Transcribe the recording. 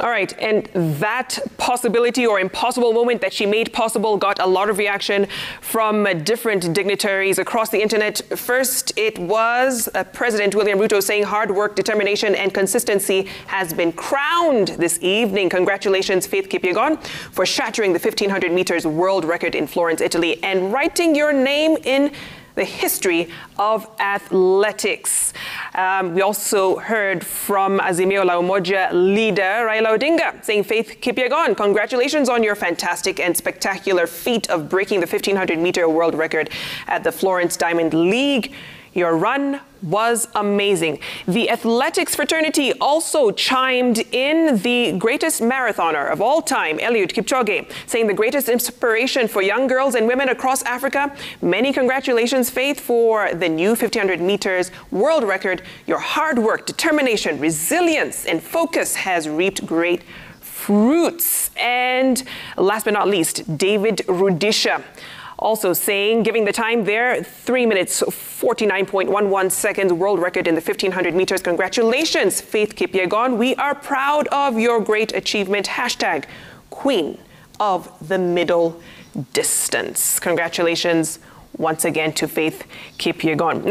All right, and that possibility or impossible moment that she made possible got a lot of reaction from different dignitaries across the internet. First, it was uh, President William Ruto saying hard work, determination, and consistency has been crowned this evening. Congratulations, Faith Kipyegon, for shattering the 1500 meters world record in Florence, Italy, and writing your name in the history of athletics. Um, we also heard from Azimio la Umoja leader Raila Odinga saying, Faith Kipyegon, congratulations on your fantastic and spectacular feat of breaking the 1500 meter world record at the Florence Diamond League. Your run was amazing. The athletics fraternity also chimed in the greatest marathoner of all time, Eliud Kipchoge, saying the greatest inspiration for young girls and women across Africa. Many congratulations, Faith, for the new 1500 meters world record. Your hard work, determination, resilience, and focus has reaped great fruits. And last but not least, David Rudisha also saying, giving the time there, 3 minutes 49.11 seconds, world record in the 1500 meters. Congratulations, Faith Kipyegon. We are proud of your great achievement. Hashtag Queen of the Middle Distance. Congratulations once again to Faith Kipyegon.